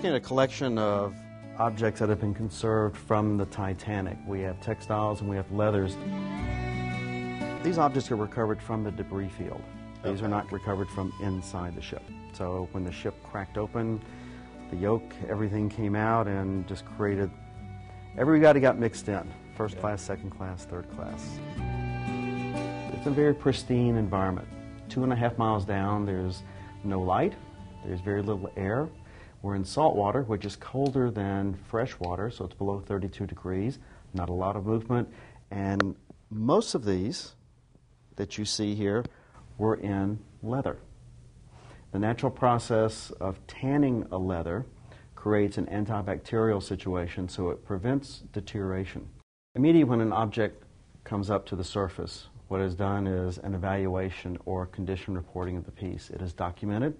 looking at a collection of objects that have been conserved from the Titanic. We have textiles and we have leathers. These objects are recovered from the debris field. These Okay. are not recovered from inside the ship. So when the ship cracked open, the yoke, everything came out and just created, everybody got mixed in. First class, second class, third class. It's a very pristine environment. Two and a half miles down, there's no light, there's very little air. We're in salt water, which is colder than fresh water, so it's below 32 degrees, not a lot of movement. And most of these that you see here were in leather. The natural process of tanning a leather creates an antibacterial situation, so it prevents deterioration. Immediately when an object comes up to the surface, what is done is an evaluation or condition reporting of the piece. It is documented.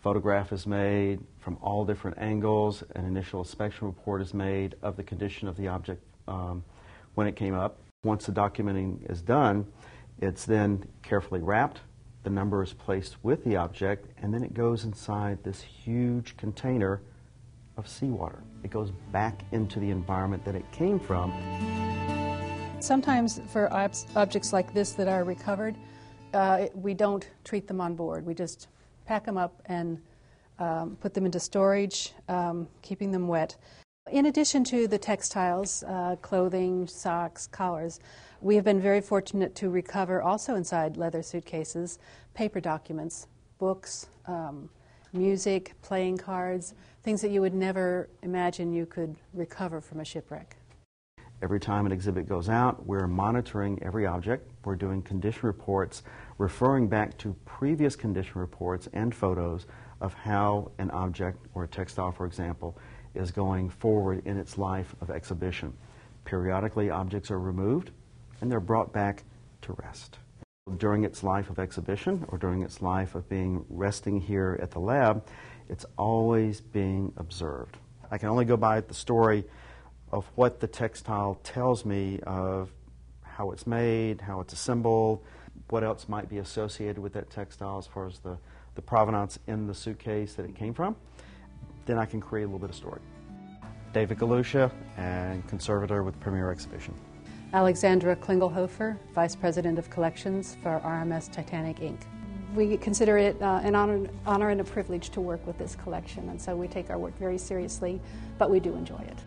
Photograph is made from all different angles. An initial inspection report is made of the condition of the object um, when it came up. Once the documenting is done, it's then carefully wrapped. The number is placed with the object, and then it goes inside this huge container of seawater. It goes back into the environment that it came from. Sometimes for ob- objects like this that are recovered, uh, we don't treat them on board. We just pack them up and um, put them into storage, um, keeping them wet. In addition to the textiles, uh, clothing, socks, collars, we have been very fortunate to recover also inside leather suitcases paper documents, books, um, music, playing cards, things that you would never imagine you could recover from a shipwreck. Every time an exhibit goes out, we're monitoring every object. We're doing condition reports, referring back to previous condition reports and photos of how an object, or a textile, for example, is going forward in its life of exhibition. Periodically, objects are removed and they're brought back to rest. During its life of exhibition or during its life of being resting here at the lab, it's always being observed. I can only go by the story of what the textile tells me of how it's made, how it's assembled, what else might be associated with that textile as far as the, the provenance in the suitcase that it came from, then I can create a little bit of story. David Galusha, and conservator with Premier Exhibition. Alexandra Klingelhofer, Vice President of Collections for RMS Titanic Inc. We consider it uh, an honor, honor and a privilege to work with this collection, and so we take our work very seriously, but we do enjoy it.